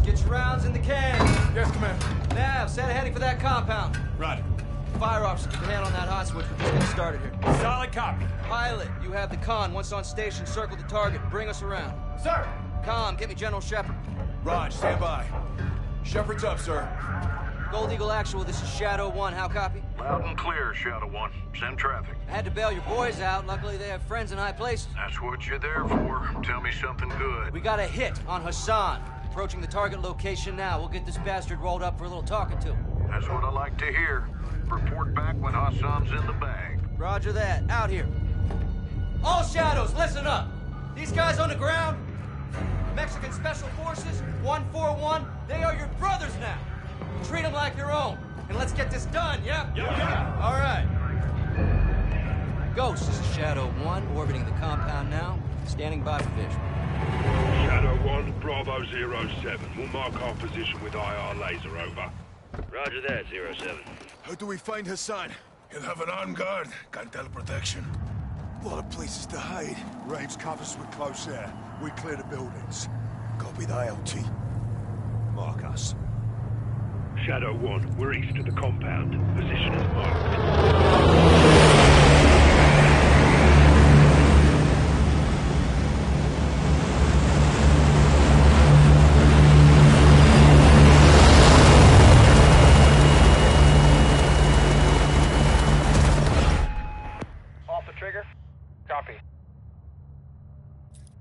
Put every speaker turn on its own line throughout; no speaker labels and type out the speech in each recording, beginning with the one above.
Shadows, get your rounds in the can.
Yes, Commander.
Nav, set a heading for that compound.
Roger.
Fire officer, keep your hand on that hot switch. We're just getting started here.
Solid copy.
Pilot, you have the con. Once on station, circle the target. Bring us around.
Sir.
Com, get me General Shepherd.
Raj, stand by. Shepherd's up, sir.
Gold Eagle Actual, this is Shadow 1. How copy?
Loud and clear, Shadow One. Send traffic.
I had to bail your boys out. Luckily, they have friends in high places.
That's what you're there for. Tell me something good.
We got a hit on Hassan. Approaching the target location now. We'll get this bastard rolled up for a little talking to.
That's what I like to hear. Report back when Hassan's in the bag.
Roger that. Out here. All shadows, listen up. These guys on the ground, Mexican Special Forces, 141, they are your brothers now. Treat them like your own. And let's get this done, yeah?
Yeah.
All right. Ghost, is Shadow 1, orbiting the compound now. Standing by for visual.
Shadow 1, Bravo 07. We'll mark our position with IR laser, over.
Roger that, Zero 07.
How do we find Hassan?
He'll have an armed guard. Can't tell protection.
A lot of places to hide. Graves covers with close air. We clear the buildings. Copy the ALT. Mark us.
Shadow 1, we're east of the compound. Position is marked.
Off the trigger. Copy.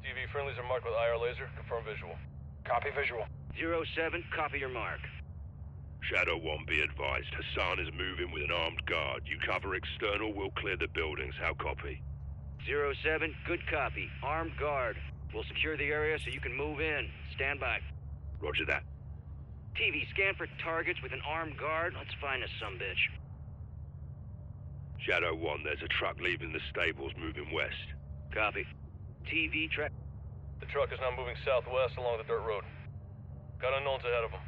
TV friendlies are marked with IR laser. Confirm visual. Copy visual.
Zero 07, copy your mark.
Shadow 1, be advised. Hassan is moving with an armed guard. You cover external, we'll clear the buildings. How copy?
Zero 07, good copy. Armed guard. We'll secure the area so you can move in. Stand by.
Roger that.
TV, scan for targets with an armed guard. Let's find us some bitch.
Shadow 1, there's a truck leaving the stables moving west.
Copy. TV, track.
The truck is now moving southwest along the dirt road. Got unknowns ahead of them.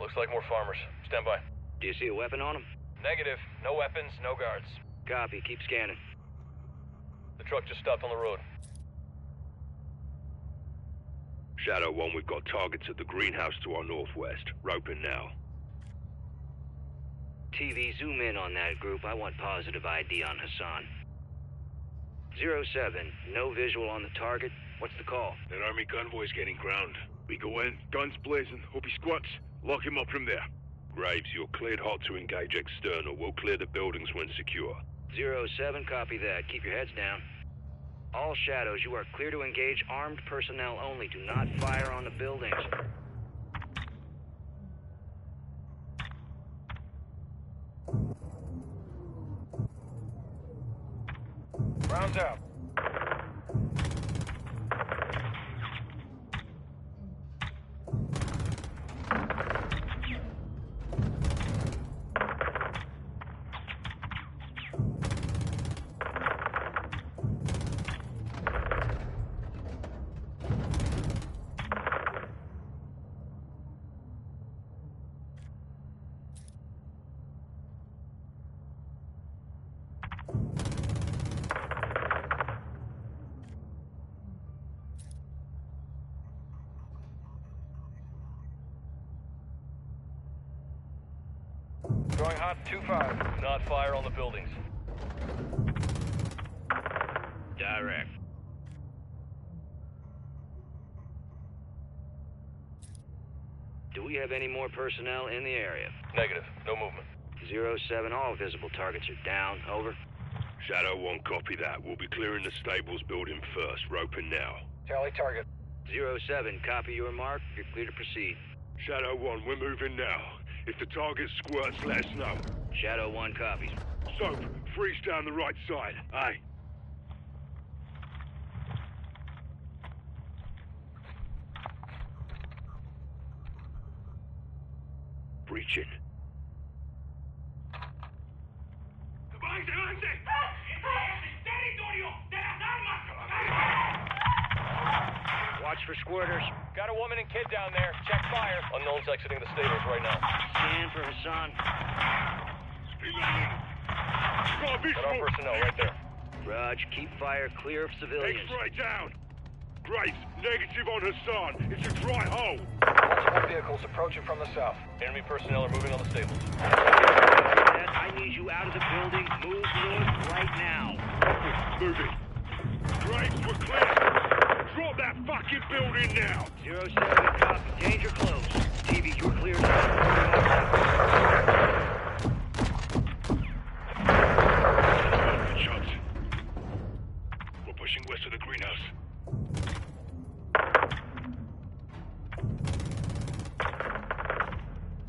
Looks like more farmers. Stand by.
Do you see a weapon on them?
Negative. No weapons, no guards.
Copy, keep scanning.
The truck just stopped on the road.
Shadow 1, we've got targets at the greenhouse to our northwest. Roping now.
TV, zoom in on that group. I want positive ID on Hassan. Zero 07, no visual on the target. What's the call?
That army convoy's getting ground. We go in, guns blazing, hope he squats. Lock him up from there. Graves, you're cleared hot to engage external. We'll clear the buildings when secure.
Zero 07, copy that. Keep your heads down. All shadows, you are clear to engage armed personnel only. Do not fire on the buildings.
Rounds out. Going hot 2-5. Not fire on the buildings.
Direct. Do we have any more personnel in the area?
Negative. No movement.
Zero 07, all visible targets are down. Over.
Shadow 1, copy that. We'll be clearing the stables building first. Roping now.
Tally target.
Zero 07, copy your mark. You're clear to proceed.
Shadow 1, we're moving now. If the target squirts, let us know.
Shadow 1 copies.
Soap, freeze down the right side. Aye. Breaching.
Watch for squirters.
Got a woman and kid down there. Check fire. Unknowns exiting the stables right now.
Scan for Hassan.
Got
our personnel right there.
Raj, keep fire clear of civilians.
X-ray down! Graves, negative on Hassan. It's a dry hole.
Multiple vehicles approaching from the south. Enemy personnel are moving on the stables.
Dad, I need you out of the building. Move north right now.
Moving. Graves, we're clear. Drop that fucking building now.
Zero seven, copy. Danger close. TV, you're clear.
Shots. We're pushing west of the greenhouse.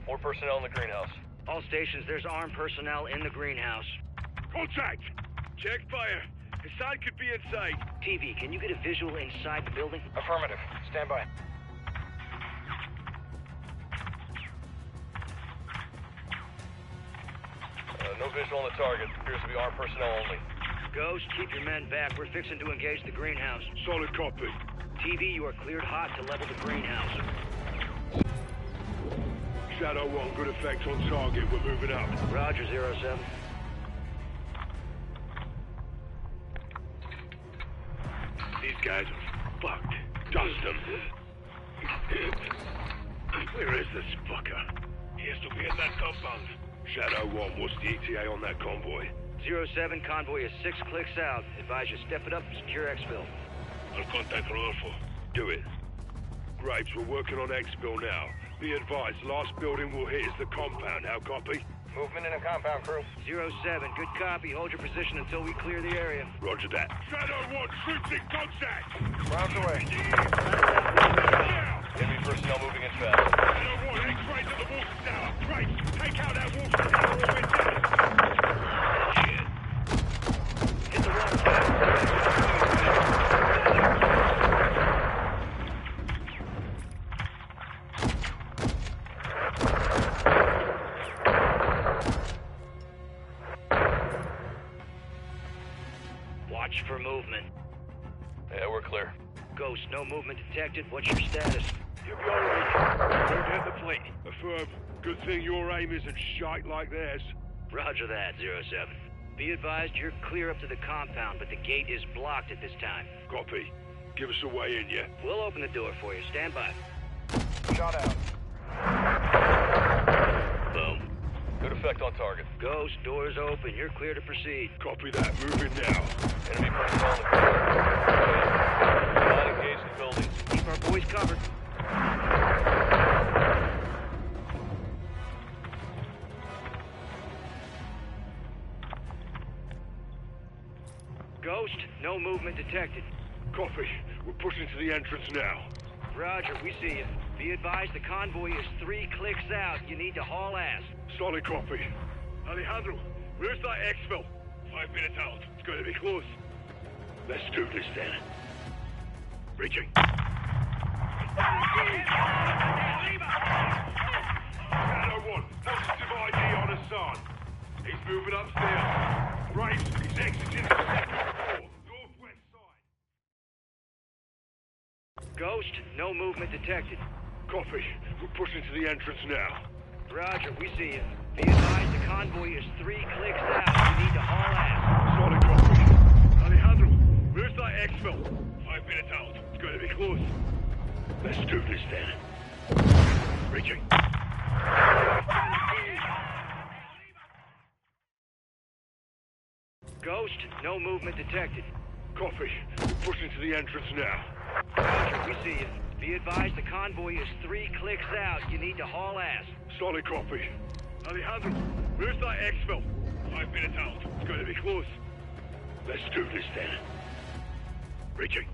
More personnel in the greenhouse.
All stations, there's armed personnel in the greenhouse.
Contact! Check fire inside could be in sight.
TV, can you get a visual inside the building?
Affirmative. Stand by. Uh, no visual on the target. Appears to be armed personnel only.
Ghost, keep your men back. We're fixing to engage the greenhouse.
Solid copy.
TV, you are cleared hot to level the greenhouse.
Shadow 1, good effects on target. We're moving up.
Roger,
07. Guys are fucked. Dust them. Where is this fucker? He has to be in that compound. Shadow 1, what's the ETA on that convoy?
Zero seven, convoy is six clicks out. Advise you step it up and secure exfil.
I'll contact Rodolfo. Do it. Graves, we're working on exfil now. Be advised, last building we'll hit is the compound. How copy?
Movement in a compound, crew.
Zero seven, good copy. Hold your position until we clear the area.
Roger that. Shadow 1, troops in contact!
Rounds away.
Now!
Enemy personnel moving in fast.
Shadow 1, X-ray to the water tower. Graves, take out that water tower or we're dead.
Movement. What's your status?
You'll be alright. Don't hit the plate. Affirm. Good thing your aim isn't shite like theirs.
Roger that, zero seven. Be advised you're clear up to the compound, but the gate is blocked at this time.
Copy. Give us a way in, yeah?
We'll open the door for you. Stand by.
Shot out.
Boom.
Good effect on target.
Ghost, doors open. You're clear to proceed.
Copy that. Moving now.
Enemy personnel
movement detected.
Copy. We're pushing to the entrance now.
Roger, we see you. Be advised the convoy is three clicks out. You need to haul ass.
Solid copy. Alejandro, where's that exfil? Five minutes out. It's going to be close. Let's do this then. Reaching. Shadow 1, positive ID on Hassan. He's moving upstairs. Graves, he's exiting the second
Ghost, no movement detected.
Copy. We're pushing to the entrance now.
Roger, we see you. Be advised the convoy is three clicks out. We need to haul ass.
Solid copy. Alejandro, where's that exfil? Five minutes out. It's going to be close. Let's do this then. Reaching.
Ghost, no movement detected.
Copy. We're pushing to the entrance now.
We see you. Be advised the convoy is three clicks out. You need to haul ass.
Solid copy. Alejandro, where's that exfil? Five minutes out. It's going to be close. Let's do this then. Reaching.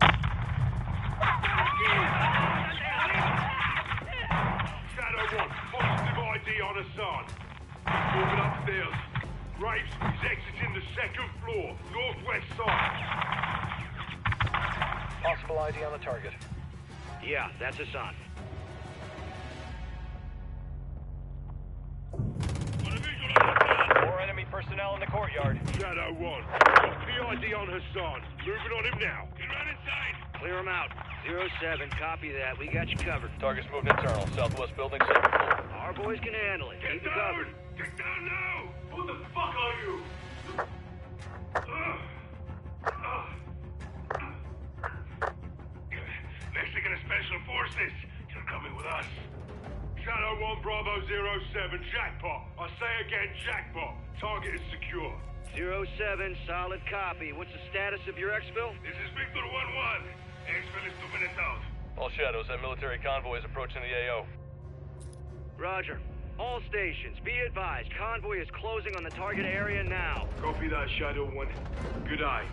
ID on the
target.
Yeah, that's Hassan.
More enemy personnel in the courtyard.
Shadow 1, got PID on Hassan. Moving on him now. Get around inside.
Clear him out. Zero seven, copy that. We got you covered.
Target's moved internal. Southwest building, second floor.
Our boys can handle it. Keep it
Get
covered.
down! Get down now! Who the fuck are you? Ugh. Forces. You're coming with us. Shadow 1 Bravo 07, jackpot. I say again, jackpot. Target is secure.
Zero 07, solid copy. What's the status of your exfil?
This is Victor 1-1. Exfil is two minutes out.
All shadows, that military convoy is approaching the AO.
Roger. All stations, be advised, convoy is closing on the target area now.
Copy that, Shadow 1. Good eye.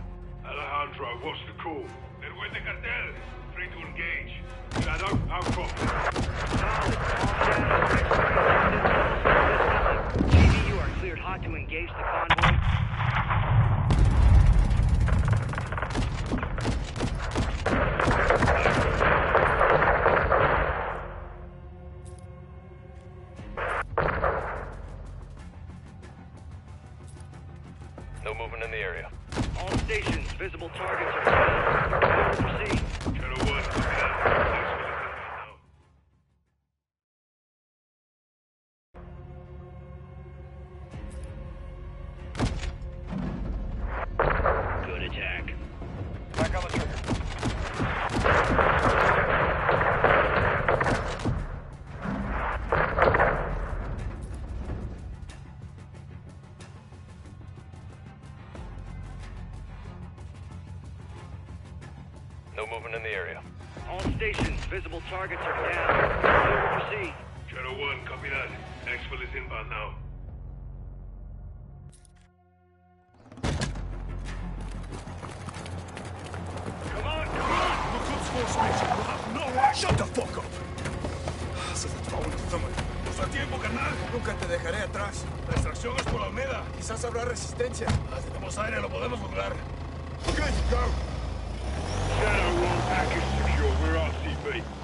Alejandro, what's the call? They're with the Cartel. Free to engage. Shadow, how copy?
TV, you are cleared hot to engage the convoy.
No movement in the area.
All stations, visible targets are down. Proceed. Visible targets are down. Clear to proceed.
Shadow 1, copy that. Exfil is inbound now.
Come on, come on! The Quds Force mission will have no Shut the fuck up! Haces el favor, tómalo. Nos da tiempo, carnal. Nunca te dejaré atrás. La extracción es por Almeda. Quizás habrá resistencia. Ah, si tenemos aire, lo podemos lograr. Okay, go!
Shadow 1, package secure. We're RTB.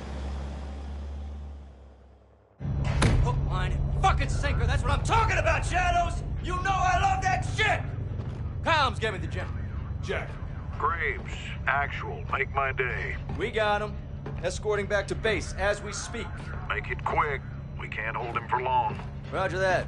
Hook, line, and fucking sinker. That's what I'm talking about, Shadows! You know I love that shit! Comms, give me the gem.
Jack,
Graves, actual, make my day.
We got him. Escorting back to base as we speak.
Make it quick. We can't hold him for long.
Roger that.